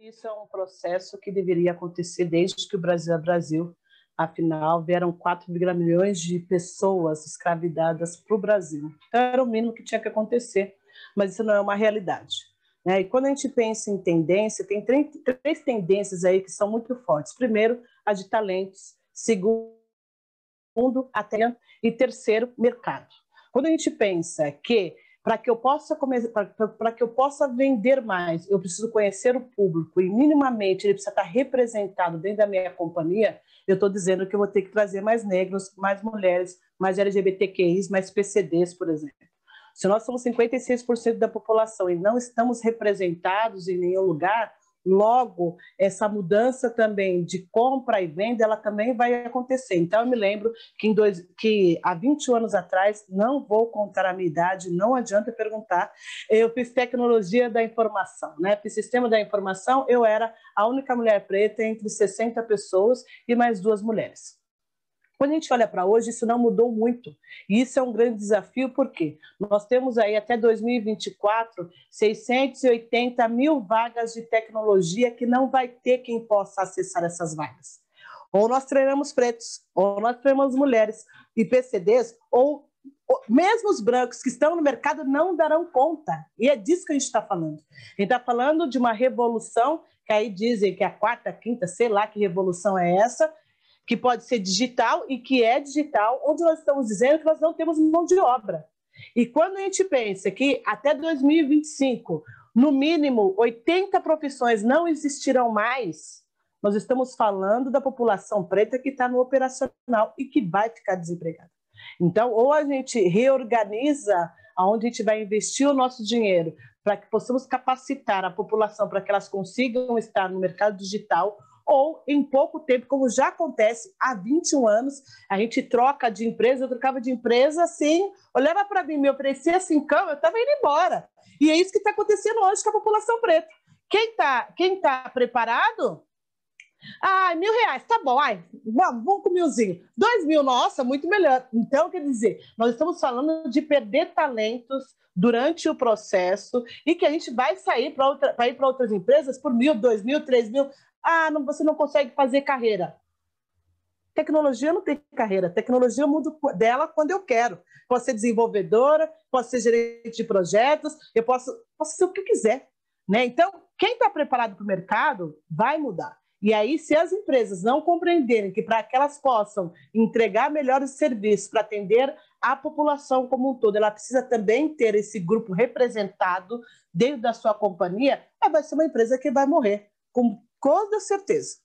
Isso é um processo que deveria acontecer desde que o Brasil é Brasil. Afinal, vieram 4 milhões de pessoas escravidadas para o Brasil. Então, era o mínimo que tinha que acontecer, mas isso não é uma realidade. Né? E quando a gente pensa em tendência, tem três, três tendências aí que são muito fortes. Primeiro, a de talentos. Segundo, a e terceiro, mercado. Quando a gente pensa que para que eu possa para que eu possa vender mais, eu preciso conhecer o público e minimamente ele precisa estar representado dentro da minha companhia. Eu estou dizendo que eu vou ter que trazer mais negros, mais mulheres, mais LGBTQIs, mais PCDs, por exemplo. Se nós somos 56% da população e não estamos representados em nenhum lugar, Logo, essa mudança também de compra e venda, ela também vai acontecer. Então, eu me lembro que, dois, que há 20 anos atrás, não vou contar a minha idade, não adianta perguntar, eu fiz tecnologia da informação, né? fiz sistema da informação, eu era a única mulher preta entre 60 pessoas e mais duas mulheres. Quando a gente olha para hoje, isso não mudou muito. E isso é um grande desafio, porque nós temos aí até 2024 680 mil vagas de tecnologia que não vai ter quem possa acessar essas vagas. Ou nós treinamos pretos, ou nós treinamos mulheres e PCDs, ou mesmo os brancos que estão no mercado não darão conta. E é disso que a gente está falando. A gente está falando de uma revolução, que aí dizem que é a quarta, quinta, sei lá que revolução é essa, que pode ser digital e que é digital, onde nós estamos dizendo que nós não temos mão de obra. E quando a gente pensa que até 2025, no mínimo 80 profissões não existirão mais, nós estamos falando da população preta que está no operacional e que vai ficar desempregada. Então, ou a gente reorganiza aonde a gente vai investir o nosso dinheiro para que possamos capacitar a população para que elas consigam estar no mercado digital, ou em pouco tempo, como já acontece há 21 anos, a gente troca de empresa, eu trocava de empresa assim, olhava para mim, me oferecia assim, cama, eu estava indo embora. E é isso que está acontecendo hoje com a população preta. Quem está quem tá preparado? Ah, mil reais, tá bom, ai, vamos, vamos com milzinho. Dois mil, nossa, muito melhor. Então, quer dizer, nós estamos falando de perder talentos durante o processo e que a gente vai sair para ir para outras empresas por mil, dois mil, três mil. Ah, não, você não consegue fazer carreira. Tecnologia não tem carreira. Tecnologia eu mudo dela quando eu quero. Posso ser desenvolvedora, posso ser gerente de projetos, eu posso, posso ser o que eu quiser. Né? Então, quem está preparado para o mercado vai mudar. E aí, se as empresas não compreenderem que para que elas possam entregar melhores serviços para atender a população como um todo, ela precisa também ter esse grupo representado dentro da sua companhia, vai ser uma empresa que vai morrer, com toda certeza.